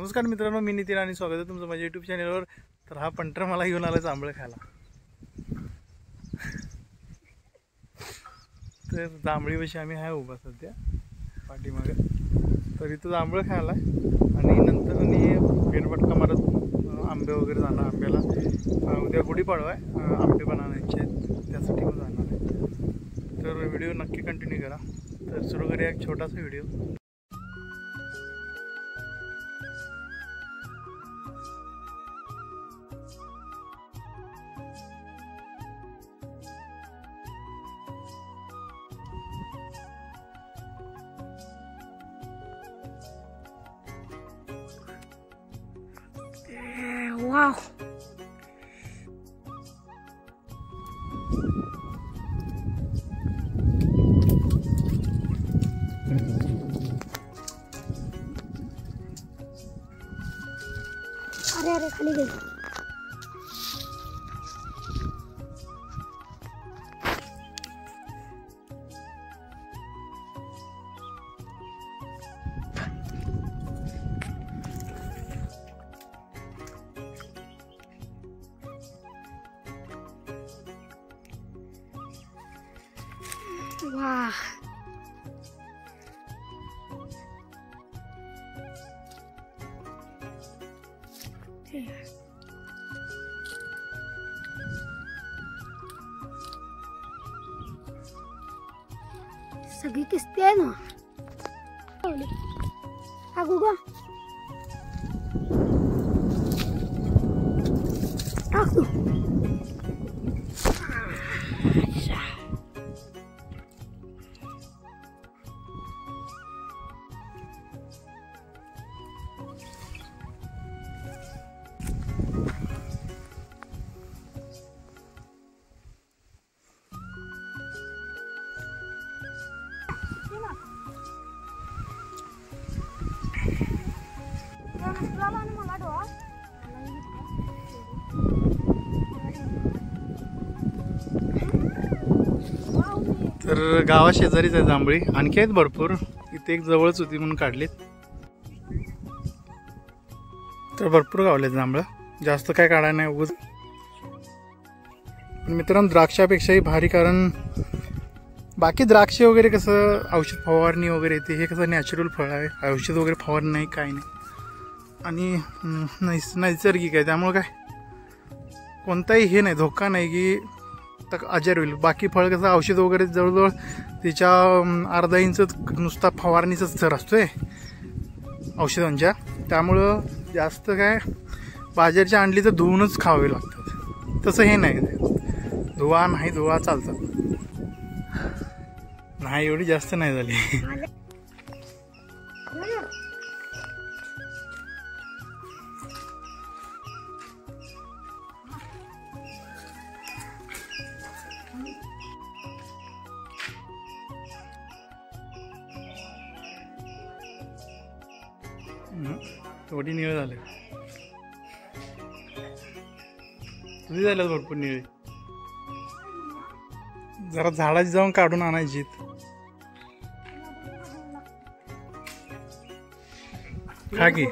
नमस्कार मित्रांनो मी नितीन आणि स्वागत आहे तुमचं माझ्या यूट्यूब चॅनलवर तर हा पंटर मला घेऊन आला जांभळं खायला. तर जांभळीपाशी आम्ही आहे उभा सध्या पाठीमागं. तर इथं जांभळं खायला आहे. आणि नंतर मी पेटपटका मारत आंबे वगैरे जाणार आंब्याला. उद्या गुढीपाडवा आहे. आंबे पण आहेत. त्यासाठी मग जाणार आहे. तर व्हिडिओ नक्की कंटिन्यू करा. तर सुरू करूया एक छोटासा व्हिडिओ. Wow. अरे अरे खाली गेली Wow. There. Sagay Cristiano. Agugo. Takto. तर गावा शेजारीच आहे जांभळी. आणखी आहेत भरपूर. इथे एक जवळच होती म्हणून काढलीत. तर भरपूर गावलेत जांभळं. जास्त काय काढायला नाही उगच. पण मित्रांनो द्राक्षापेक्षाही भारी कारण बाकी द्राक्षे वगैरे कसं औषध फवारणी वगैरे येते हे कसं नॅचरल फळ आहे. औषध वगैरे फवारणी नाही काय नाही. आणि नैस नैसर्गिक आहे. त्यामुळं काय? कोणताही हे नाही धोका नाही की तर आजार होईल बाकी फळ कसं औषध वगैरे जवळजवळ तिच्या अर्धा इंच नुसता फवारणीचाच थर असतो आहे औषधांच्या. त्यामुळं जास्त काय बाजारच्या आणली तर धुवूनच खावे लागतात. तसं हे नाही. धुवा नाही धुवा चालतात. नाही एवढी जास्त नाही झाली. थोडी निळ झाले. तुझी झाल्यात भरपूर निळी. जरा झाडाची जाऊन काढून आणायची खा की.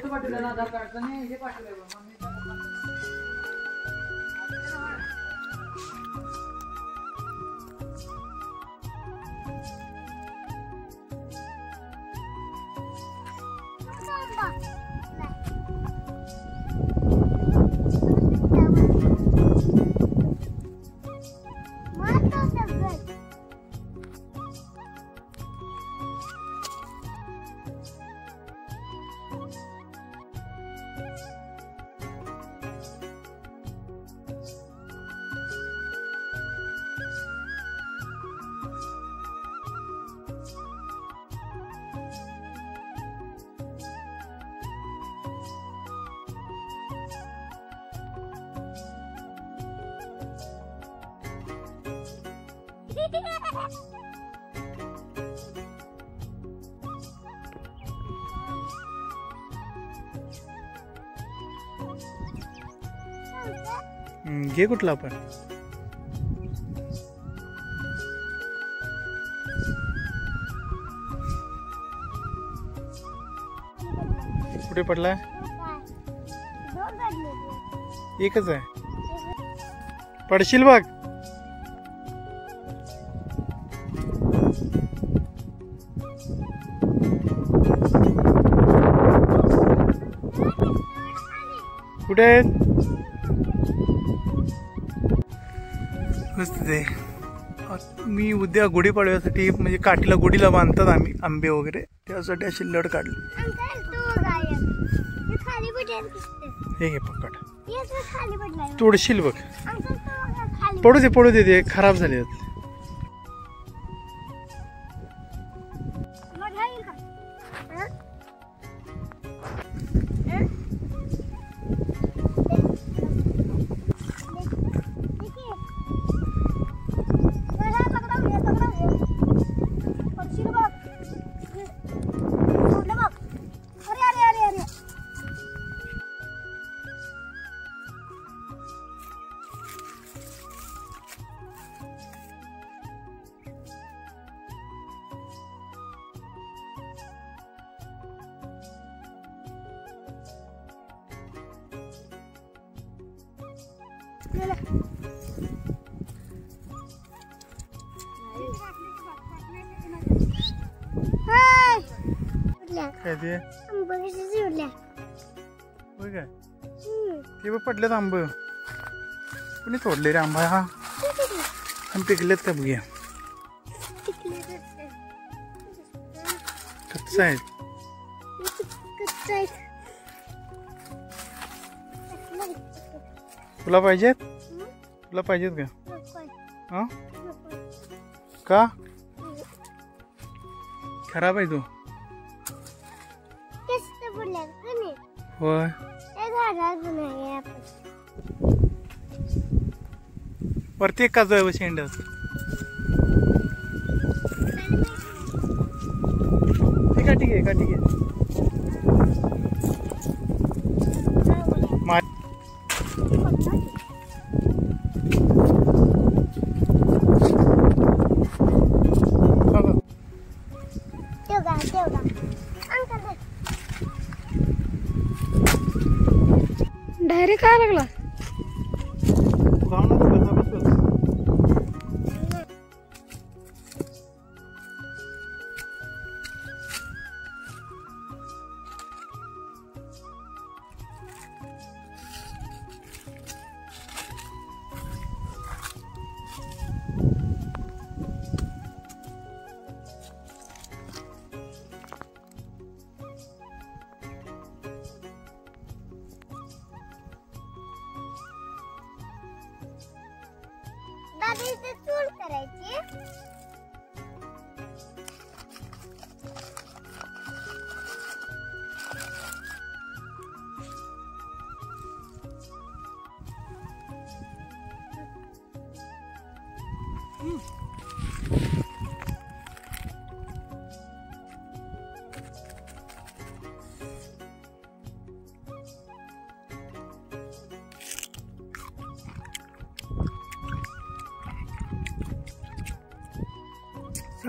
घे कुठला आपण कुठे पडलाय? एकच आहे. पडशील बघ. कुठे मस्त ते. मी उद्या गुढीपाडव्यासाठी म्हणजे काठीला गुढीला बांधतात आम्ही आंबे वगैरे. त्यासाठी अशी लढ काढली. हे घे पकड. तोडशील बघ. पडू दे पडू दे ते खराब झाले आहेत. काय? ते पडलेत आंब. कुणी सोडले रे आंबा? हा. आणि पिकलेत का बघूया? टिकले कच्चा आहेत. तुला पाहिजेत? तुला पाहिजेत का? हा? का? खराब आहे तू. होय. वरती एक काजू आहे शेंड. ठीक आहे ठीक आहे का ठीक आहे. डायरेक्ट काय दादा इथे चूल करायची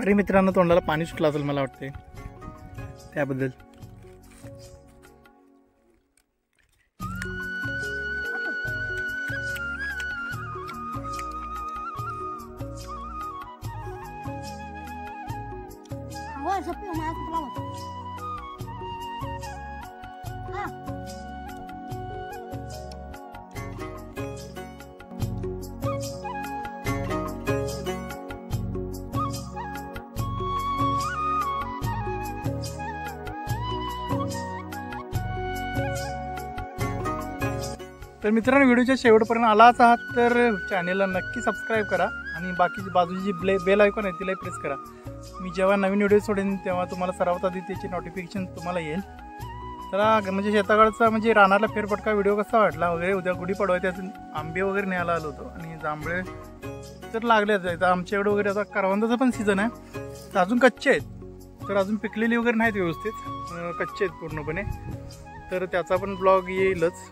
अरे मित्रांनो तोंडाला पाणी सुटलं असेल मला वाटते त्याबद्दल. तर मित्रांनो व्हिडिओच्या शेवटपर्यंत आलाच आहात तर चॅनेलला नक्की सबस्क्राईब करा आणि बाकीची बाजूची जी ब्ले बेल ऐकून आहे तिलाही प्रेस करा. मी जेव्हा नवीन व्हिडिओ सोडेन तेव्हा तुम्हाला सर्वात आधी त्याची नोटिफिकेशन तुम्हाला येईल. तर म्हणजे शेताकडचा म्हणजे रानाला फेरफटका व्हिडिओ कसा वाटला वगैरे उद्या गुढीपाडवा त्यातून आंबे वगैरे न्यायला आलो होतो आणि जांभळे तर लागले आहेत आमच्याकडे वगैरे आता करवंदाचं पण सीझन आहे. तर अजून कच्चे आहेत. तर अजून पिकलेली वगैरे नाहीत व्यवस्थित. कच्चे आहेत पूर्णपणे. तर त्याचा पण ब्लॉग येईलच.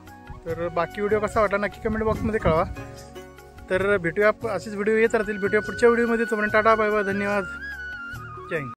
तर बाकी व्हिडिओ कसा वाटला नक्की कमेंट बॉक्समध्ये कळवा. तर भेटूया असेच व्हिडिओ येत राहतील. भेटूया पुढच्या व्हिडिओमध्ये तुम्हाला टाटा बाय बाय धन्यवाद. जय